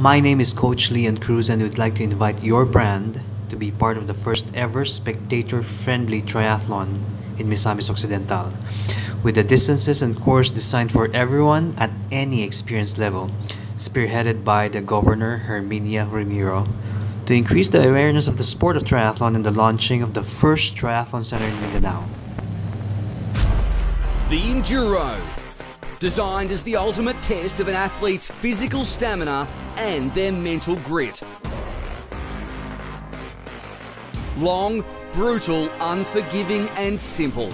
My name is Coach Leon Cruz and we would like to invite your brand to be part of the first ever spectator-friendly triathlon in Misamis Occidental with the distances and course designed for everyone at any experience level, spearheaded by the Governor Herminia Ramiro to increase the awareness of the sport of triathlon and the launching of the first triathlon center in Mindanao. The Enduro, designed as the ultimate test of an athlete's physical stamina and their mental grit. Long, brutal, unforgiving, and simple.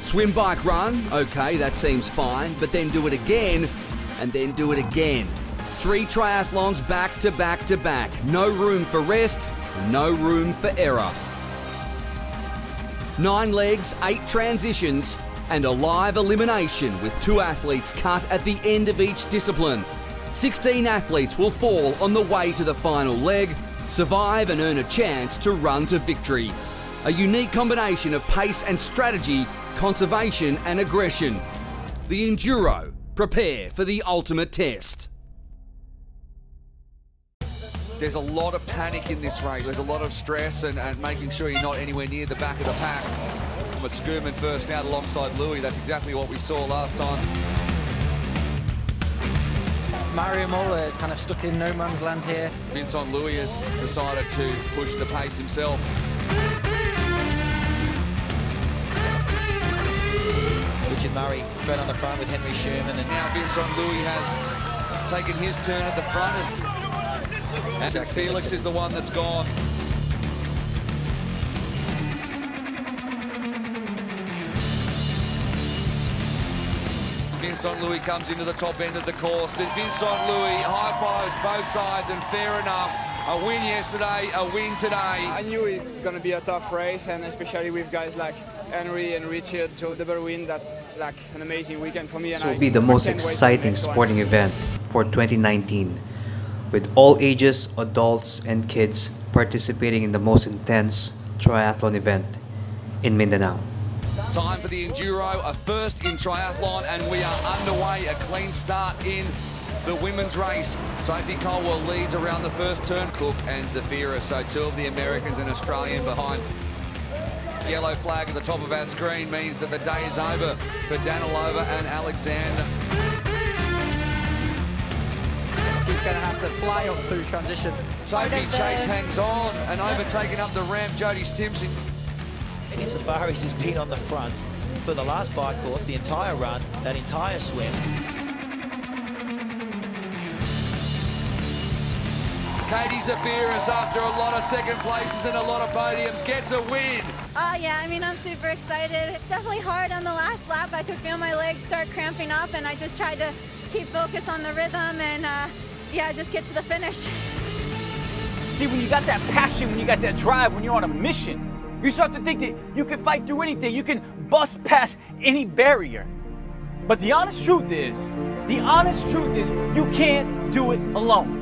Swim, bike, run, okay, that seems fine, but then do it again, and then do it again. Three triathlons back to back to back. No room for rest, no room for error. Nine legs, eight transitions, and a live elimination with two athletes cut at the end of each discipline. 16 athletes will fall on the way to the final leg, survive and earn a chance to run to victory. A unique combination of pace and strategy, conservation and aggression. The Enduro, prepare for the ultimate test. There's a lot of panic in this race. There's a lot of stress and, and making sure you're not anywhere near the back of the pack. But Schoeman first out alongside Luis. That's exactly what we saw last time. Mario Mola kind of stuck in no man's land here. Vincent Luis has decided to push the pace himself. Richard Murray right on the front with Henri Schoeman. And now Vincent Luis has taken his turn at the front. As and Felix is the one that's gone. Vincent Luis comes into the top end of the course. Vincent Luis high fives both sides and fair enough. A win yesterday, a win today. I knew it's going to be a tough race, and especially with guys like Henry and Richard Joe double win, that's like an amazing weekend for me. This will be the most exciting sporting one. event for 2019, with all ages, adults, and kids participating in the most intense triathlon event in Mindanao. Time for the Enduro, a first in triathlon, and we are underway. A clean start in the women's race. Sophie Coldwell leads around the first turn. Cook and Zaferes, so two of the Americans and Australian behind. Yellow flag at the top of our screen means that the day is over for Danilova and Alexander. She's going to have to fly up through transition. Sophie Chase hangs on and overtaking up the ramp, Jodie Stimpson. Eddie Zaferes has been on the front for the last bike course, the entire run, that entire swim. Katie Zaferes, after a lot of second places and a lot of podiums, gets a win. Oh yeah, I mean, I'm super excited. It's definitely hard on the last lap. I could feel my legs start cramping up and I just tried to keep focus on the rhythm and uh, yeah, just get to the finish. See, when you got that passion, when you got that drive, when you're on a mission, you start to think that you can fight through anything. You can bust past any barrier. But the honest truth is, the honest truth is, you can't do it alone.